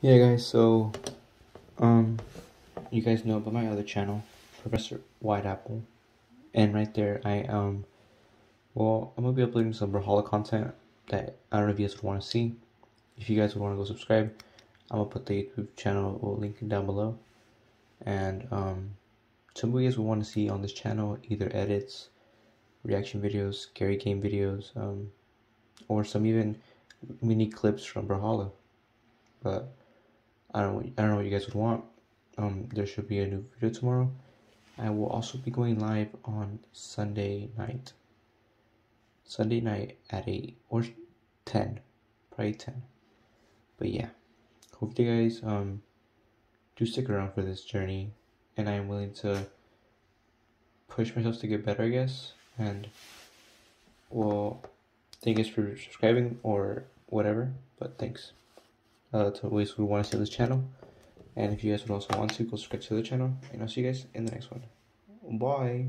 Yeah, guys. So, um, you guys know about my other channel, Professor White Apple, and right there, I um, well, I'm gonna be uploading some Brawlhalla content that I don't know if you guys would want to see. If you guys would want to go subscribe, I'm gonna put the YouTube channel link down below, and um, some of you guys would want to see on this channel either edits, reaction videos, scary game videos, um, or some even mini clips from Brawlhalla. But I don't I don't know what you guys would want. Um, there should be a new video tomorrow. I will also be going live on Sunday night. Sunday night at eight or ten, probably ten. But yeah, hope you guys um do stick around for this journey, and I am willing to push myself to get better, I guess. And well, thank you for subscribing or whatever. But thanks uh, to ways we want to see this channel. And if you guys would also want to, go subscribe to the channel. And I'll see you guys in the next one. Bye.